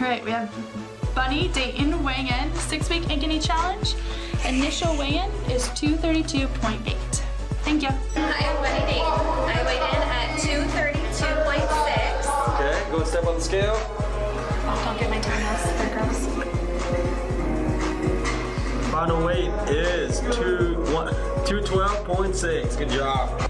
All right, we have Bunny Dayton weighing in, six week Ankeny challenge. Initial weigh-in is 232.8. Thank you. Hi, I'm Bunny Dayton. I weighed in at 232.6. Okay, go step on the scale. Oh, don't get my toenails, they're gross. Final weight is 212.6 Good job.